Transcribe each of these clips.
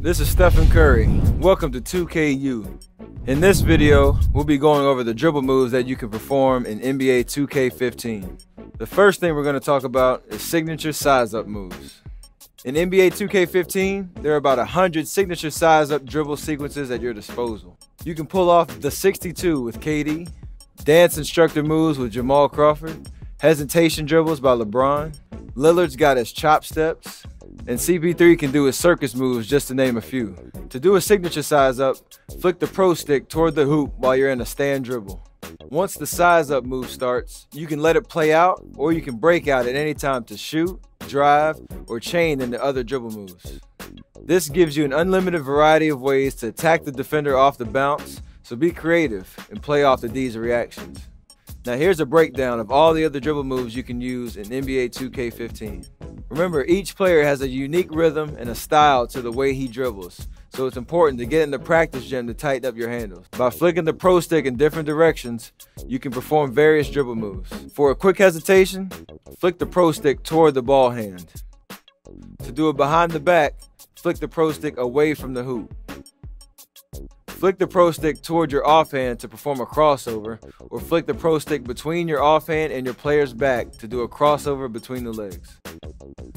This is Stephen Curry. Welcome to 2KU. In this video, we'll be going over the dribble moves that you can perform in NBA 2K15. The first thing we're going to talk about is signature size up moves. In NBA 2K15, there are about 100 signature size up dribble sequences at your disposal. You can pull off the 62 with KD, dance instructor moves with Jamal Crawford, hesitation dribbles by LeBron, Lillard's got his chop steps, and CP3 can do his circus moves just to name a few. To do a signature size up, flick the pro stick toward the hoop while you're in a stand dribble. Once the size up move starts, you can let it play out or you can break out at any time to shoot, drive, or chain into other dribble moves. This gives you an unlimited variety of ways to attack the defender off the bounce, so be creative and play off the D's reactions. Now here's a breakdown of all the other dribble moves you can use in NBA 2K15. Remember, each player has a unique rhythm and a style to the way he dribbles, so it's important to get in the practice gym to tighten up your handles. By flicking the pro stick in different directions, you can perform various dribble moves. For a quick hesitation, flick the pro stick toward the ball hand. To do it behind the back, flick the pro stick away from the hoop. Flick the pro stick toward your offhand to perform a crossover, or flick the pro stick between your offhand and your player's back to do a crossover between the legs.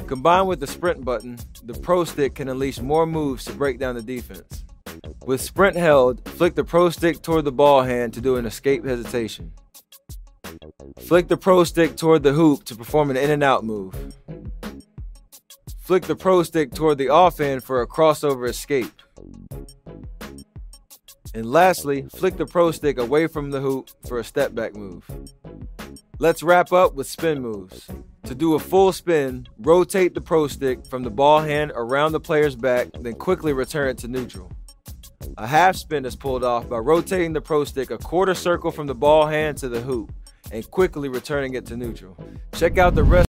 Combined with the sprint button, the pro stick can unleash more moves to break down the defense. With sprint held, flick the pro stick toward the ball hand to do an escape hesitation. Flick the pro stick toward the hoop to perform an in and out move. Flick the pro stick toward the offhand for a crossover escape. And lastly, flick the pro stick away from the hoop for a step back move. Let's wrap up with spin moves. To do a full spin, rotate the pro stick from the ball hand around the player's back, then quickly return it to neutral. A half spin is pulled off by rotating the pro stick a quarter circle from the ball hand to the hoop and quickly returning it to neutral. Check out the rest